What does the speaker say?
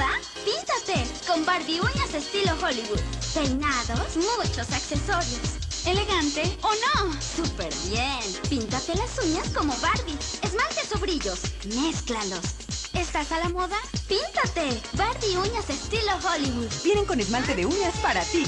moda? Píntate con Barbie uñas estilo Hollywood. Peinados, muchos accesorios. ¿Elegante o no? ¡Súper bien! Píntate las uñas como Barbie. Esmaltes o brillos. Mézclalos. ¿Estás a la moda? ¡Píntate! Barbie uñas estilo Hollywood. Vienen con esmalte de uñas para ti.